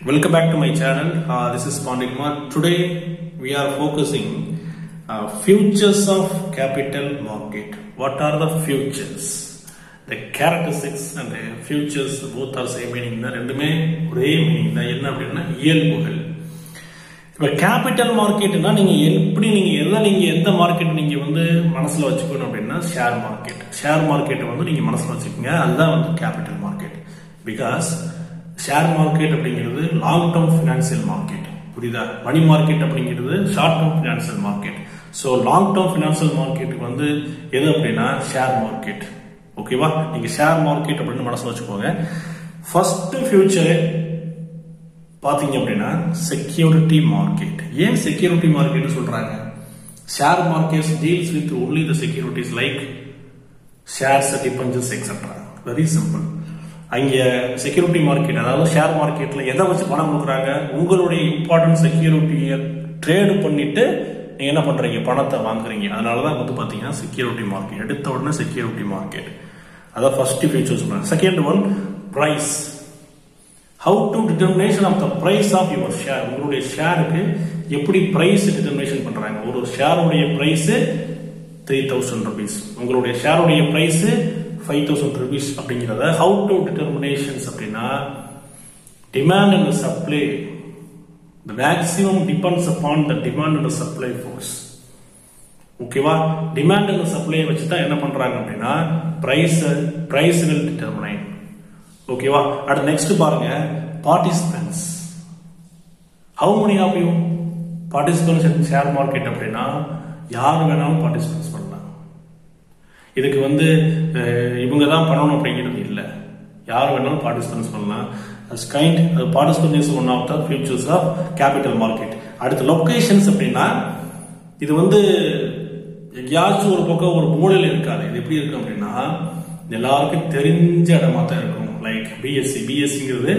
Welcome back to my channel. Uh, this is Pandikmar. Today we are focusing uh, futures of capital market. What are the futures? The characteristics and the futures both are same meaning தான் ரெண்டுமே ஒரே meaning தான் என்ன அப்படின்னா இயல்புகள் இப்போ capital மார்க்கெட்னா நீங்கள் எப்படி நீங்கள் எதை நீங்கள் எந்த மார்க்கெட் நீங்கள் வந்து மனசில் வச்சுக்கணும் அப்படின்னா ஷேர் மார்க்கெட் ஷேர் மார்க்கெட்டை வந்து நீங்கள் மனசில் வச்சுக்கோங்க அதுதான் வந்து capital market because share market அப்படிங்கிறது லாங் டேர்ம் ஃபினான்சியல் மார்க்கெட் புரியுதா? மணி மார்க்கெட் அப்படிங்கிறது short term financial market so long term financial மார்க்கெட்டுக்கு வந்து எது அப்படின்னா ஷேர் மார்க்கெட் ஓகேவா நீங்கள் ஷேர் மார்க்கெட் அப்படின்னு மனசில் வச்சுக்கோங்க. ஃபர்ஸ்ட் ஃபியூச்சரே பார்த்தீங்க அப்படின்னா செக்யூரிட்டி மார்க்கெட் ஏன் செக்யூரிட்டி மார்க்கெட்னு சொல்கிறாங்க share markets deals with only the securities like shares debentures extra very simple அங்கே செக்யூரிட்டி மார்க்கெட் அதாவது ஷேர் மார்க்கெட்டில் எதை வச்சு பணம் கொடுக்குறாங்க? உங்களுடைய இம்பார்ட்டன்ட் செக்யூரிட்டியை ட்ரேடு பண்ணிவிட்டு நீங்கள் என்ன பண்ணுறீங்க பணத்தை வாங்குறீங்க. அதனாலதான் வந்து பார்த்தீங்கன்னா செக்யூரிட்டி மார்க்கெட் எடுத்த உடனே செக்யூரிட்டி மார்க்கெட் அதான் ஃபர்ஸ்ட் ஃபீச்சர் சொல்றாங்க second one price how to determination of the price of your share உங்களுடைய ஷேருக்கு எப்படி ப்ரைஸ் டிட்டர்மினேஷன் பண்ணுறாங்க ஒரு ஷேருடைய ப்ரைஸு த்ரீ தௌசண்ட் ருபீஸ் உங்களுடைய ஷேருடைய ப்ரைஸு ஃபைவ் தௌசண்ட் ருபீஸ் அப்படிங்கிறத ஹவு டு டிட்டர்மினேஷன்ஸ் அப்படின்னா demand and supply the maximum depends upon the demand and supply force ஓகேவா டிமாண்ட் அண்ட் சப்ளை வச்சு தான் என்ன பண்ணுறாங்க அப்படின்னா ப்ரைஸ் ப்ரைஸ் வில் டிட்டர்மினைன் ஓகேவா அடுத்து நெக்ஸ்ட் பாருங்க participants how many of you participants in share market அப்படின்னா யார் வேணாலும் பார்ட்டிசிபென்ட்ஸ் பண்ணலாம். இதுக்கு வந்து இவங்க தான் பண்ணணும் அப்படிங்கிறது இல்லை. யார் வேணாலும் பார்ட்டிசிபென்ட்ஸ் பண்ணலாம் as kind participant is one of the futures of capital market அடுத்து லொக்கேஷன்ஸ் அப்படின்னா இது வந்து எங்கேயாச்சும் ஒரு பக்கம் ஒரு மூலையில் இருக்காது. இது எப்படி இருக்கும் அப்படின்னா எல்லாருக்கும் தெரிஞ்ச இடமா தான் இருக்கும். லைக் பிஎஸ்சி பிஎஸ்சிங்கிறது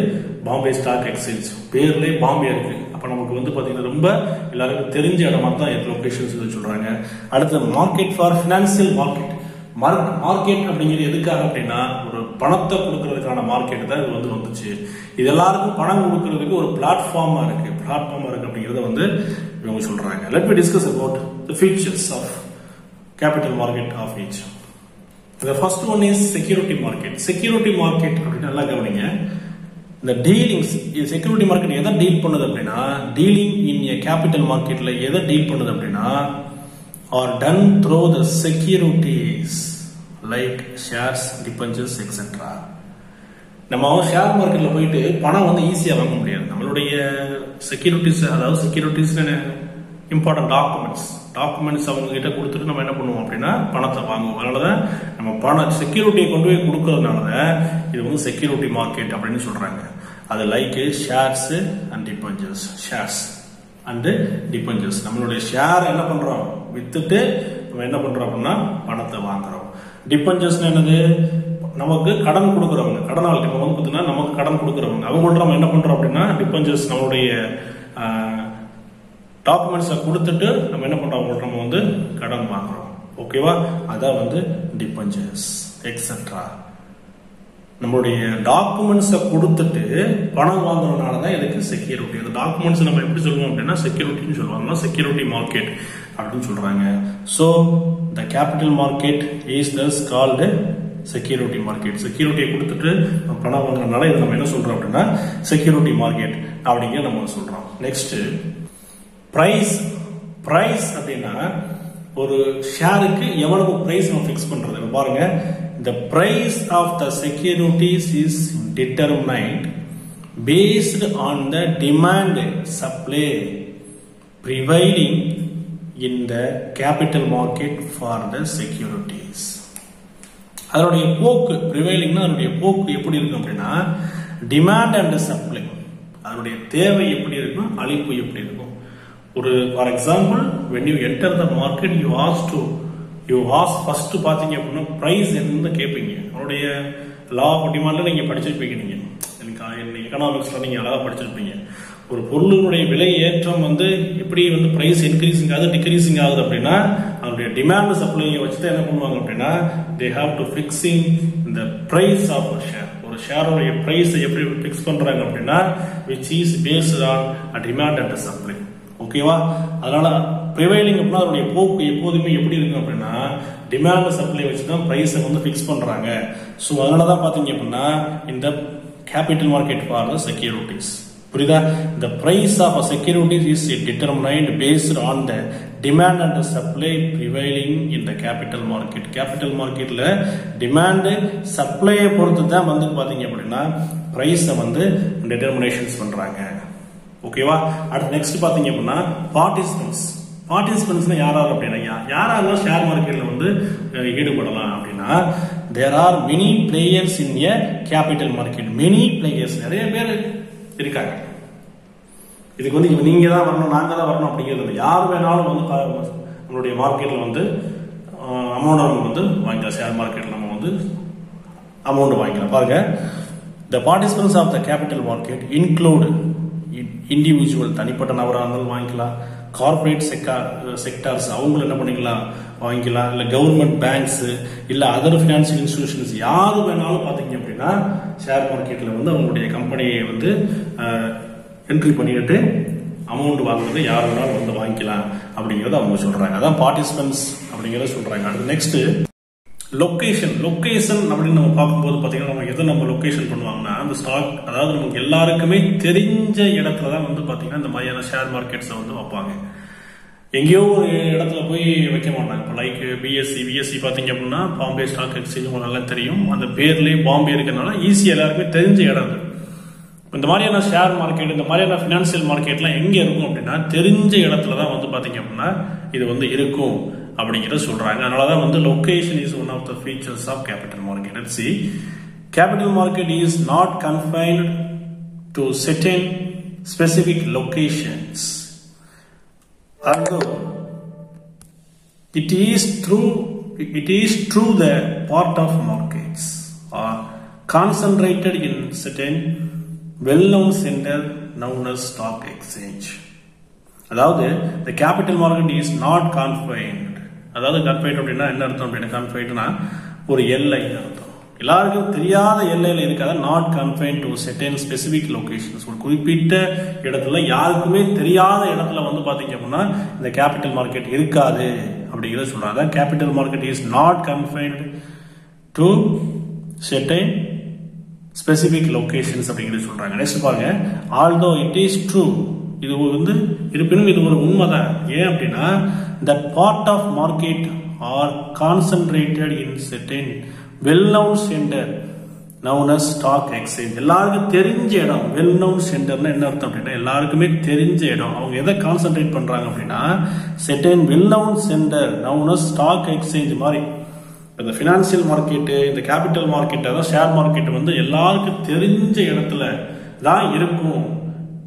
பாம்பே ஸ்டாக் எக்ஸ்சேஞ்ச் பேர்லேயே பாம்பே இருக்கு. அப்போ நமக்கு வந்து பார்த்தீங்கன்னா ரொம்ப எல்லாருக்கும் தெரிஞ்ச இடமா தான் லொக்கேஷன்ஸ் சொல்கிறாங்க சொல்றாங்க. அடுத்து market for financial market market அப்படிங்கிறது எதுக்காக அப்படின்னா ஒரு பணத்தை கொடுக்கறதுக்கான மார்க்கெட் தான் இது வந்து வந்துச்சு. இது எல்லாருக்கும் பணம் கொடுக்கறதுக்கு ஒரு பிளாட்ஃபார்மாக இருக்கு. பிளாட்ஃபார்மாக இருக்கு அப்படிங்கிறத வந்து இவங்க சொல்றாங்க. Let me discuss about the features of capital market of each the first one is security market security market அப்படின்னு நல்லா கவனிங்க. இந்த டீலிங்ஸ் செக்யூரிட்டி மார்க்கெட் எதை டீல் பண்ணுது அப்படின்னா டீலிங் இன் ஏ கேபிட்டல் மார்க்கெட்ல எதை டீல் பண்ணுது அப்படின்னா are done through the securities like shares debentures etcetera நம்ம ஷேர் மார்க்கெட்டில் போயிட்டு பணம் வந்து ஈஸியாக வாங்க முடியாது. நம்மளுடைய செக்யூரிட்டிஸ் அதாவது செக்யூரிட்டிஸ் இம்பார்ட்டன்ட் டாக்குமெண்ட்ஸ் டாக்குமெண்ட்ஸ் அவங்க கிட்ட கொடுத்துட்டு நம்ம என்ன பண்ணுவோம் அப்படின்னா பணத்தை வாங்குவோம். அதனால தான் நம்ம பணம் செக்யூரிட்டியை கொண்டு போய் கொடுக்கறதுனால இது வந்து செக்யூரிட்டி மார்க்கெட் அப்படின்னு சொல்கிறாங்க அது like shares and debentures shares and debentures நம்மளுடைய ஷேர் என்ன பண்ணுறோம் வித்துட்டு நம்ம என்ன பண்றோம் அப்படின்னா பணத்தை வாங்குறோம். டிபஞ்சர்ஸ் என்னது? நமக்கு கடன் கொடுக்குறவங்க கடனாளி இப்போ வந்து பார்த்தீங்கன்னா நமக்கு கடன் கொடுக்குறவங்க. அவங்கள்ட்ட நம்ம என்ன பண்றோம் அப்படின்னா டிபஞ்சர்ஸ் நம்மளுடைய டாக்குமெண்ட்ஸை கொடுத்துட்டு நம்ம என்ன பண்றோம்? அவங்கள்ட்ட நம்ம வந்து கடன் வாங்குறோம். ஓகேவா அதான் வந்து டிபஞ்சர்ஸ் எக்ஸெட்ரா நம்மளுடைய டாக்குமெண்ட்ஸை கொடுத்துட்டு பணம் வாங்குறதுனால தான் இதுக்கு செக்யூரிட்டி அந்த டாக்குமெண்ட்ஸ் நம்ம எப்படி சொல்லுவோம் அப்படின்னா செக்யூரிட்டின்னு சொல்லுவாங்க. செக்யூரிட்டி மார்க்கெட் அப்படின்னு சொல்கிறாங்க so the capital market is thus called security market செக்யூரிட்டியை கொடுத்துட்டு பணம் வாங்குறதுனால இதை நம்ம என்ன சொல்கிறோம் அப்படின்னா செக்யூரிட்டி மார்க்கெட் அப்படிங்கிற நம்ம சொல்கிறோம் நெக்ஸ்ட்டு ப்ரைஸ் ப்ரைஸ் அப்படின்னா ஒரு ஷேருக்கு எவ்வளவு ப்ரைஸ் நம்ம ஃபிக்ஸ் பண்ணுறது பாருங்கள் the price of the securities is determined based on the demand supply prevailing in the capital market for the securities. அதனுடைய போக்கு ப்ரிவைலிங்னா அதனுடைய போக்கு எப்படி இருக்கும் அப்படின்னா டிமாண்ட் அண்ட் சப்ளை அதனுடைய தேவை எப்படி இருக்கும் அழிப்பு எப்படி இருக்கும். ஒரு for example when you enter the market you as to you as first பார்த்தீங்க அப்படின்னா ப்ரைஸ் என்னன்னு கேட்பீங்க அவருடைய லா ஆஃப் டிமாண்ட்ல நீங்கள் படிச்சிருப்பீங்க. நீங்கள் எனக்கு எக்கனாமிக்ஸில் நீங்கள் அழகாக படிச்சிருப்பீங்க. ஒரு பொருளுடைய விலை ஏற்றம் வந்து எப்படி வந்து ப்ரைஸ் இன்க்ரீஸிங் ஆகுது டிக்ரீஸிங் ஆகுது அப்படின்னா அதனுடைய டிமாண்ட் சப்ளையை வச்சு தான் என்ன பண்ணுவாங்க அப்படின்னா தே ஹாவ் டு ஃபிக்ஸிங் இந்த ப்ரைஸ் ஆஃப் ஷேர் ஒரு ஷேரோடைய ப்ரைஸை எப்படி ஃபிக்ஸ் பண்ணுறாங்க அப்படின்னா which is based on demand and supply ஓகேவா? அதனால ப்ரிவைலிங் அப்படின்னா அதனுடைய போக்கு எப்போதுமே எப்படி இருக்கும் அப்படின்னா டிமாண்ட் சப்ளை வச்சு தான் ப்ரைஸை வந்து ஃபிக்ஸ் பண்ணுறாங்க ஸோ அதனால தான் பார்த்தீங்க அப்படின்னா இந்த capital market for the securities புரியுதா? இந்த price of securities is determined based on the demand and supply prevailing in the capital market capital மார்க்கெட்டில் டிமாண்டு சப்ளையை பொறுத்து தான் வந்து பார்த்தீங்க அப்படின்னா ப்ரைஸை வந்து டிட்டர்மினேஷன்ஸ் பண்ணுறாங்க ஓகேவா அடுத்து நெக்ஸ்ட் பாத்தீங்க அப்படின்னா பார்ட்டிசிபென்ட்ஸ் பார்ட்டிசிபென்ட்ஸ்னா யாராவது அப்படின்னா யாராக இருந்தாலும் ஷேர் மார்க்கெட்ல வந்து ஈடுபடலாம் அப்படின்னா there are many players in a capital market many players நிறைய பேர் இருக்காங்க. இதுக்கு வந்து இப்ப நீங்க தான் வரணும் நாங்க தான் வரணும் அப்படிங்கிறது யார் வேணாலும் வந்து நம்மளுடைய மார்க்கெட்ல வந்து அமௌண்ட் நம்ம வந்து வாங்கிக்கலாம். ஷேர் மார்க்கெட்ல நம்ம வந்து அமௌண்ட் வாங்கிக்கலாம். பாருங்க. The participants of the capital market include individual தனிப்பட்ட நபராக இருந்தாலும் வாங்கிக்கலாம். கார்பரேட் செக்டார் செக்டார்ஸ் அவங்களும் என்ன பண்ணிக்கலாம்? வாங்கிக்கலாம். இல்லை கவர்மெண்ட் பேங்க்ஸ் இல்லை அதர் ஃபினான்சியல் இன்ஸ்டிடியூஷன்ஸ் யாரு வேணாலும் பார்த்தீங்க அப்படின்னா ஷேர் மார்க்கெட்டில் வந்து அவங்களுடைய கம்பெனியை வந்து என்ட்ரி பண்ணிட்டு அமௌண்ட் வாங்குறது யார் வேணாலும் வந்து வாங்கிக்கலாம் அப்படிங்கிறத அவங்க சொல்கிறாங்க அதான் பார்ட்டிசிபென்ட்ஸ் அப்படிங்கிறத சொல்கிறாங்க அடுத்து நெக்ஸ்ட்டு லொக்கேஷன் லொக்கேஷன் அப்படின்னு நம்ம பார்க்கும்போது பார்த்தீங்கன்னா நம்ம எதை நம்ம லொக்கேஷன் பண்ணுவாங்கன்னா அந்த ஸ்டாக் அதாவது நமக்கு எல்லாருக்குமே தெரிஞ்ச இடத்துல தான் வந்து பார்த்தீங்கன்னா இந்த மாதிரியான ஷேர் மார்க்கெட்ஸை வந்து வைப்பாங்க. எங்கேயோ ஒரு இடத்துல போய் வைக்க மாட்டாங்க. இப்போ லைக் பிஎஸ்சி பிஎஸ்சி பார்த்தீங்க அப்படின்னா பாம்பே ஸ்டாக் எக்ஸ்சேஞ்ச் உங்களுக்கு நல்லா தெரியும். அந்த பேர்லேயே பாம்பே இருக்கிறதுனால ஈஸியாக எல்லாருக்குமே தெரிஞ்ச இடம் அது. இந்த மாதிரியான ஷேர் மார்க்கெட் இந்த மாதிரியான ஃபினான்சியல் மார்க்கெட்லாம் எங்கே இருக்கும் அப்படின்னா தெரிஞ்ச இடத்துல தான் வந்து பார்த்தீங்க அப்படின்னா இது வந்து இருக்கும். அப்படிங்கிறத சொல்றாங்க அதனால தான் வந்து location is one of the features of capital market let's see capital market is not confined to certain specific locations although it is true it is true the part of markets are concentrated in certain well-known center known as stock exchange அதாவது the capital market is not confined அதாவது confined அப்படின்னா என்ன அர்த்தம் அப்படின்னா கன்ஃபைட்னா ஒரு எல்லை அர்த்தம். எல்லாருக்கும் தெரியாத எல்லையில் இருக்காத not confine to certain specific locations ஒரு குறிப்பிட்ட இடத்துல யாருக்குமே தெரியாத இடத்துல வந்து பார்த்தீங்க அப்படின்னா இந்த கேபிட்டல் மார்க்கெட் இருக்காது அப்படிங்கிறத சொல்கிறாங்க capital market is not confined to certain specific locations அப்படிங்கிறது சொல்கிறாங்க நெக்ஸ்ட் பாருங்க. ஆல்தோ இட் இஸ் ட்ரூ இது வந்து இருப்பினும் இது ஒரு உண்மைதான். ஏன் அப்படின்னா that part of market are concentrated in certain well known centre known as stock exchange எல்லாருக்கும் தெரிஞ்ச இடம் வெல் நோன் சென்டர்னா என்ன அர்த்தம் அப்படின்னா எல்லாருக்குமே தெரிஞ்ச இடம். அவங்க எதை கான்சென்ட்ரேட் பண்றாங்க அப்படின்னா certain well known centre known as stock exchange மாதிரி இந்த ஃபினான்சியல் மார்க்கெட்டு இந்த கேபிட்டல் மார்க்கெட் அதாவது ஷேர் மார்க்கெட் வந்து எல்லாருக்கும் தெரிஞ்ச இடத்துல தான் இருக்கும்.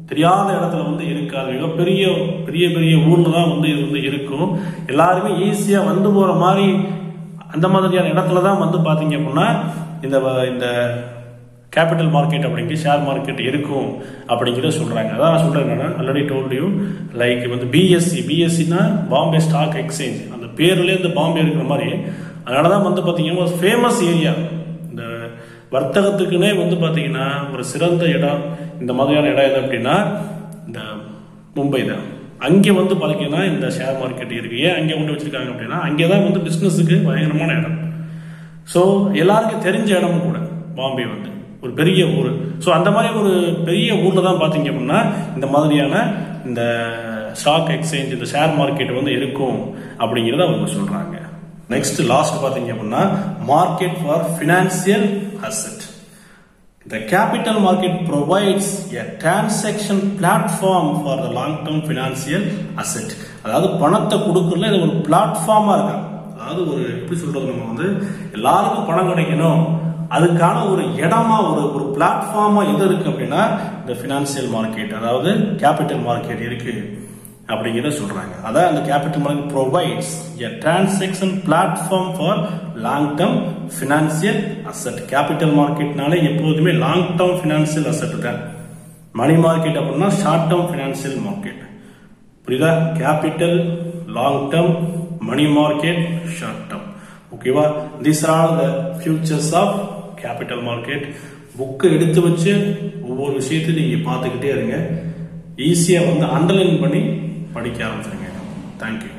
தெரியாத இடத்துல வந்து இருக்காது. மிகப்பெரிய பெரிய பெரிய ஊர்ல தான் வந்து இது வந்து இருக்கும். எல்லாருமே ஈஸியா வந்து போற மாதிரி அந்த மாதிரியான இடத்துல தான் வந்து பாத்தீங்க அப்படின்னா இந்த வ- இந்த கேபிட்டல் மார்க்கெட் அப்படிங்கிற ஷேர் மார்க்கெட் இருக்கும் அப்படிங்கிறத சொல்றாங்க. அதான் நான் சொல்றேன் ஆல்ரெடி டோல்ட் யூ லைக் வந்து பிஎஸ்சி பிஎஸ்சினா பாம்பே ஸ்டாக் எக்ஸ்சேஞ்ச் அந்த பேர்லேயே இந்த பாம்பே இருக்கிற மாதிரி. அதனால தான் வந்து பார்த்தீங்கன்னா ஒரு ஃபேமஸ் ஏரியா இந்த வர்த்தகத்துக்குன்னே வந்து பார்த்தீங்கன்னா ஒரு சிறந்த இடம் இந்த மாதிரியான இடம் எது அப்படின்னா இந்த மும்பை தான். அங்கே வந்து பார்த்தீங்கன்னா இந்த ஷேர் மார்க்கெட் இருக்கு. ஏன் அங்கே கொண்டு வச்சிருக்காங்க அப்படின்னா அங்கே தான் வந்து பிஸ்னஸுக்கு பயங்கரமான இடம். ஸோ எல்லாருக்கும் தெரிஞ்ச இடமும் கூட பாம்பே வந்து. ஒரு பெரிய ஊர். ஸோ அந்த மாதிரி ஒரு பெரிய ஊரில் தான் பார்த்தீங்க அப்படின்னா இந்த மாதிரியான இந்த ஸ்டாக் எக்ஸ்சேஞ்ச் இந்த ஷேர் மார்க்கெட் வந்து இருக்கும் அப்படிங்கிறத அவங்க சொல்கிறாங்க நெக்ஸ்ட் லாஸ்ட் பார்த்தீங்க அப்படின்னா market for financial asset The capital market provides a transaction platform for the long-term financial asset. அதாவது பணத்தை கொடுக்கறதுல இது ஒரு பிளாட்ஃபார்மாக இருக்காங்க. அதாவது ஒரு எப்படி சொல்றது நம்ம வந்து எல்லாருக்கும் பணம் கிடைக்கணும். அதுக்கான ஒரு இடமா ஒரு ஒரு பிளாட்ஃபார்மா எது இருக்கு அப்படின்னா இந்த ஃபினான்சியல் மார்க்கெட் அதாவது கேபிட்டல் மார்க்கெட் இருக்கு. அப்படிங்கிறத சொல்றாங்க. அதான் அந்த capital market provides a transaction platform for long term financial asset capital மார்க்கெட்னாலே எப்போதுமே லாங் டேர்ம் ஃபினான்சியல் அசெட் தான். மணி மார்க்கெட் அப்படின்னா ஷார்ட் டேர்ம் ஃபினான்சியல் மார்க்கெட் புரியுதா? Capital long term money market short term ஓகேவா these are the futures of capital market புக்கை எடுத்து வச்சு ஒவ்வொரு விஷயத்தையும் நீங்கள் பார்த்துக்கிட்டே இருங்க. ஈஸியாக வந்து அண்டர்லைன் பண்ணி படிக்க ஆரம்பிச்சிருங்க. தேங்க்யூ